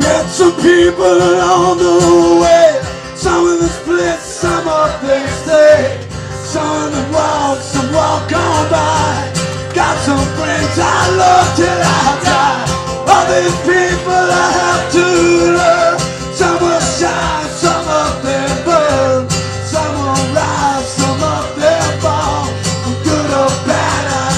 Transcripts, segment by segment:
Met some people along the way. Some of them split, some of them stay. Some of them walk, some walk on by. Got some friends I love till I die. All these people I have to learn.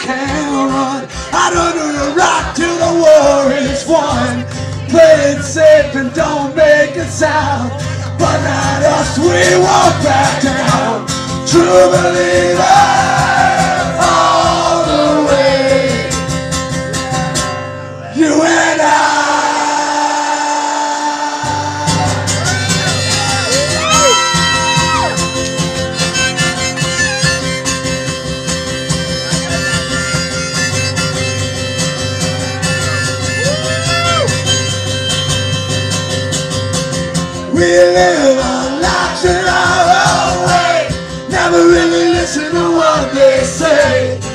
can run. I don't know the rock till the war is won. Play it safe and don't make a sound. But not us, we won't back down. True believers We live our lives in our own way. Never really listen to what they say.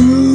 True